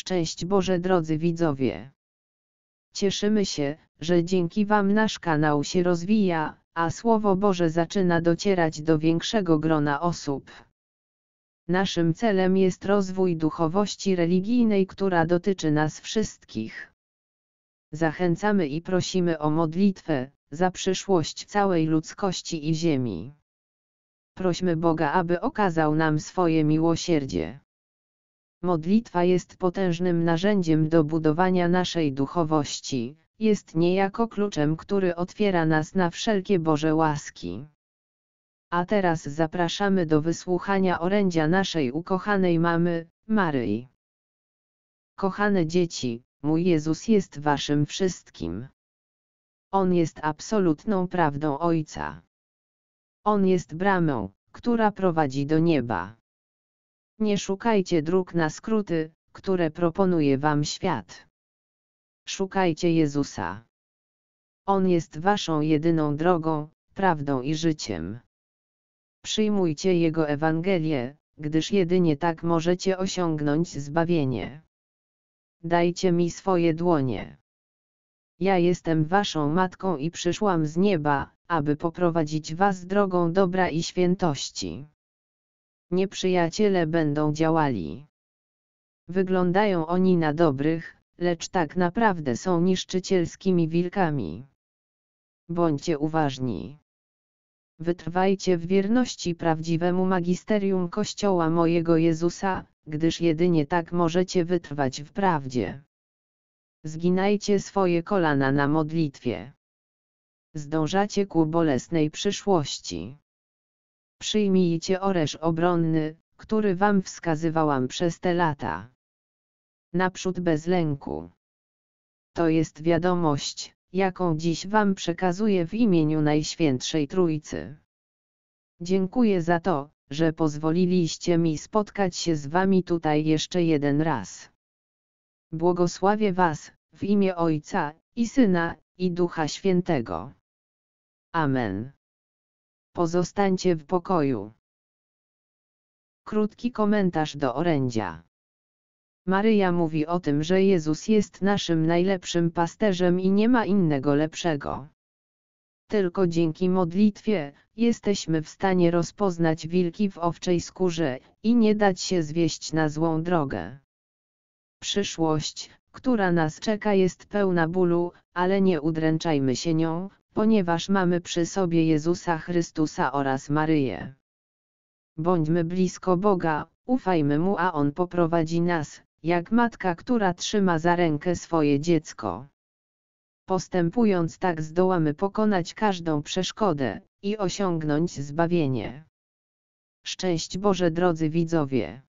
Szczęść Boże drodzy widzowie! Cieszymy się, że dzięki Wam nasz kanał się rozwija, a Słowo Boże zaczyna docierać do większego grona osób. Naszym celem jest rozwój duchowości religijnej, która dotyczy nas wszystkich. Zachęcamy i prosimy o modlitwę za przyszłość całej ludzkości i ziemi. Prośmy Boga, aby okazał nam swoje miłosierdzie. Modlitwa jest potężnym narzędziem do budowania naszej duchowości, jest niejako kluczem, który otwiera nas na wszelkie Boże łaski. A teraz zapraszamy do wysłuchania orędzia naszej ukochanej mamy, Maryi. Kochane dzieci, mój Jezus jest waszym wszystkim. On jest absolutną prawdą Ojca. On jest bramą, która prowadzi do nieba. Nie szukajcie dróg na skróty, które proponuje wam świat. Szukajcie Jezusa. On jest waszą jedyną drogą, prawdą i życiem. Przyjmujcie Jego Ewangelię, gdyż jedynie tak możecie osiągnąć zbawienie. Dajcie mi swoje dłonie. Ja jestem waszą matką i przyszłam z nieba, aby poprowadzić was drogą dobra i świętości. Nieprzyjaciele będą działali. Wyglądają oni na dobrych, lecz tak naprawdę są niszczycielskimi wilkami. Bądźcie uważni. Wytrwajcie w wierności prawdziwemu magisterium Kościoła mojego Jezusa, gdyż jedynie tak możecie wytrwać w prawdzie. Zginajcie swoje kolana na modlitwie. Zdążacie ku bolesnej przyszłości. Przyjmijcie oręż obronny, który wam wskazywałam przez te lata. Naprzód bez lęku. To jest wiadomość, jaką dziś wam przekazuję w imieniu Najświętszej Trójcy. Dziękuję za to, że pozwoliliście mi spotkać się z wami tutaj jeszcze jeden raz. Błogosławię was, w imię Ojca, i Syna, i Ducha Świętego. Amen. Pozostańcie w pokoju. Krótki komentarz do orędzia. Maryja mówi o tym, że Jezus jest naszym najlepszym pasterzem i nie ma innego lepszego. Tylko dzięki modlitwie, jesteśmy w stanie rozpoznać wilki w owczej skórze i nie dać się zwieść na złą drogę. Przyszłość, która nas czeka jest pełna bólu, ale nie udręczajmy się nią, ponieważ mamy przy sobie Jezusa Chrystusa oraz Maryję. Bądźmy blisko Boga, ufajmy Mu a On poprowadzi nas, jak matka która trzyma za rękę swoje dziecko. Postępując tak zdołamy pokonać każdą przeszkodę i osiągnąć zbawienie. Szczęść Boże drodzy widzowie!